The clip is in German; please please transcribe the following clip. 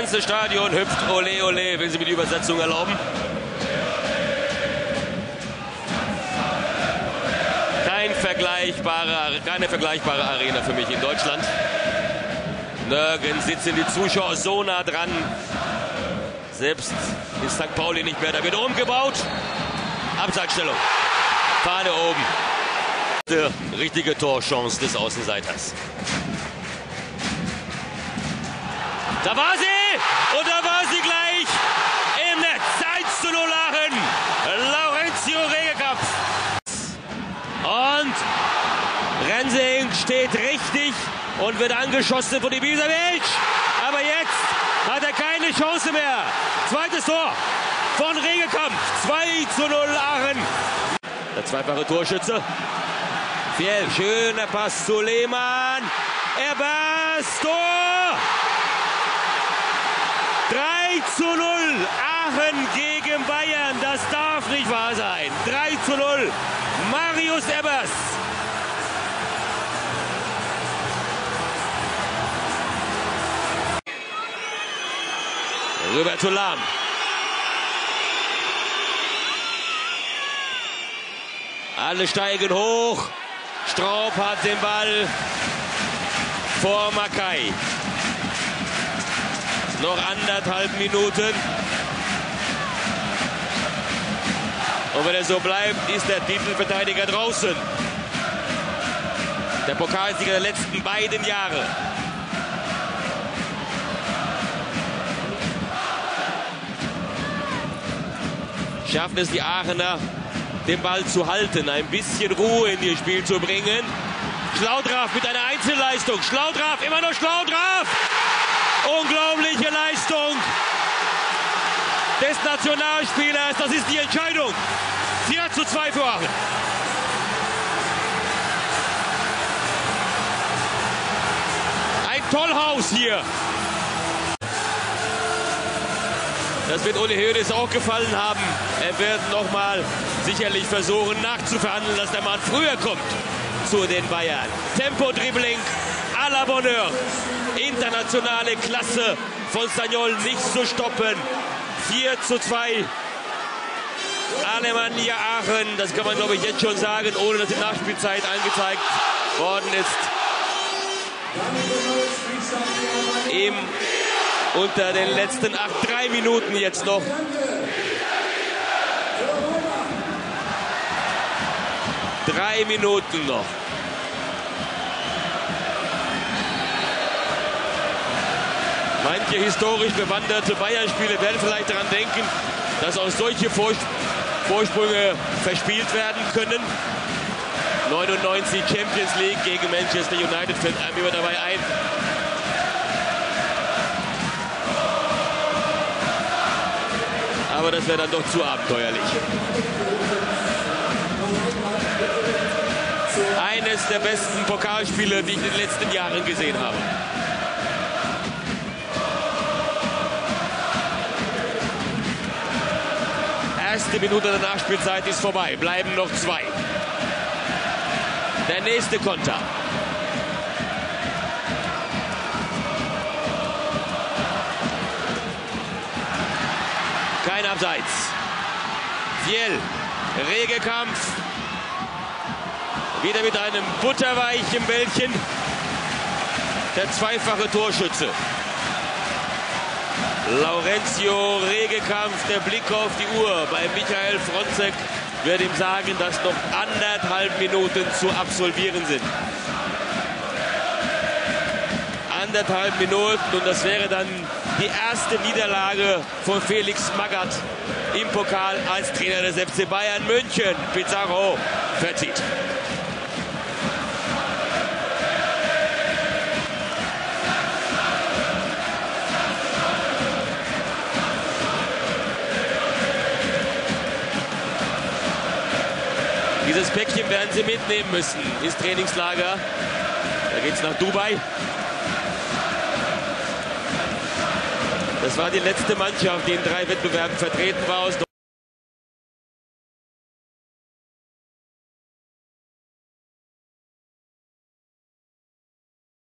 ganze Stadion hüpft Ole Ole, wenn Sie mir die Übersetzung erlauben. Kein vergleichbare, keine vergleichbare Arena für mich in Deutschland. Nirgends sitzen die Zuschauer so nah dran. Selbst in St. Pauli nicht mehr. Da wird umgebaut. Abseitsstellung. Fahne oben. Die richtige Torchance des Außenseiters. Da war sie! Und da war sie gleich im Netz. 1 zu 0 Aachen. Laurentio Regekamp. Und Rensing steht richtig und wird angeschossen von Ibisevic. Aber jetzt hat er keine Chance mehr. Zweites Tor von Regekamp. 2 zu 0 Aachen. Der zweifache Torschütze. Fiel, schöner Pass zu Lehmann. Erbers, Tor! 3 zu 0. Aachen gegen Bayern. Das darf nicht wahr sein. 3 zu 0. Marius Ebbers. Rüber zu Lahm. Alle steigen hoch. Straub hat den Ball vor Makai. Noch anderthalb Minuten. Und wenn er so bleibt, ist der Titelverteidiger draußen. Der Pokalsieger der letzten beiden Jahre. Schaffen es die Aachener, den Ball zu halten, ein bisschen Ruhe in ihr Spiel zu bringen. Schlaudraff mit einer Einzelleistung. Schlaudraff, immer noch Schlaudraff. Unglaubliche Leistung des Nationalspielers. Das ist die Entscheidung. 4 zu 2 für Aachen. Ein Tollhaus hier. Das wird Uli Hoeneß auch gefallen haben. Er wird nochmal sicherlich versuchen nachzuverhandeln, dass der Mann früher kommt zu den Bayern. Tempo-Dribbling à la Bonheur. Internationale Klasse von Stagnol nicht zu stoppen. 4 zu 2. Alemannia Aachen, das kann man glaube ich jetzt schon sagen, ohne dass die Nachspielzeit angezeigt worden ist. Im unter den letzten acht, drei Minuten jetzt noch. Drei Minuten noch. Manche historisch bewanderte Bayern-Spieler werden vielleicht daran denken, dass auch solche Vorsprünge verspielt werden können. 99 Champions League gegen Manchester United fällt einem immer dabei ein. Das wäre dann doch zu abenteuerlich. Eines der besten Pokalspiele, die ich in den letzten Jahren gesehen habe. Erste Minute der Nachspielzeit ist vorbei. Bleiben noch zwei. Der nächste Konter. Kein Abseits. Fiel. Rege Kampf. Wieder mit einem butterweichen Bällchen. Der zweifache Torschütze. Laurentio Regekampf, der Blick auf die Uhr bei Michael Fronzek wird ihm sagen, dass noch anderthalb Minuten zu absolvieren sind. Anderthalb Minuten und das wäre dann die erste Niederlage von Felix Magath im Pokal als Trainer des FC Bayern München. Pizarro verzieht. Dieses Päckchen werden sie mitnehmen müssen. Ist Trainingslager. Da geht es nach Dubai. Das war die letzte Mannschaft, die in drei Wettbewerben vertreten war.